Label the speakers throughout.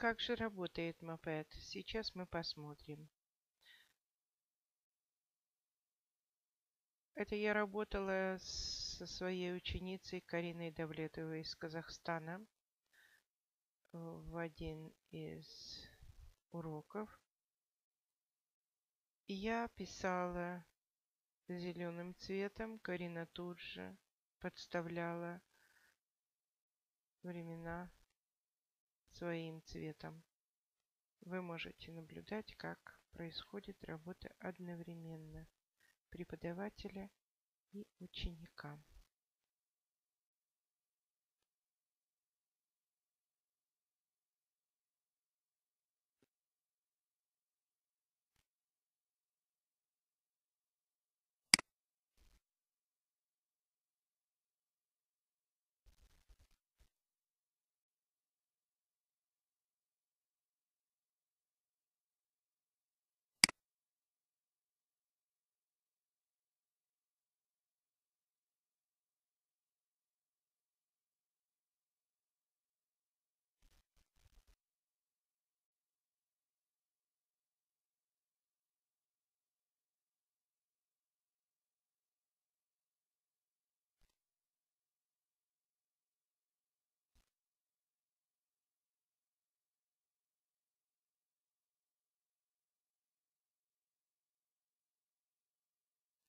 Speaker 1: как же работает мопед? Сейчас мы посмотрим. Это я работала со своей ученицей Кариной Давлетовой из Казахстана в один из уроков. Я писала зеленым цветом. Карина тут же подставляла времена своим цветом. Вы можете наблюдать, как происходит работа одновременно преподавателя и ученика.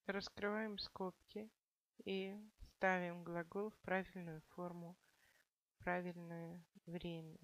Speaker 1: Раскрываем скобки и ставим глагол в правильную форму, правильное время.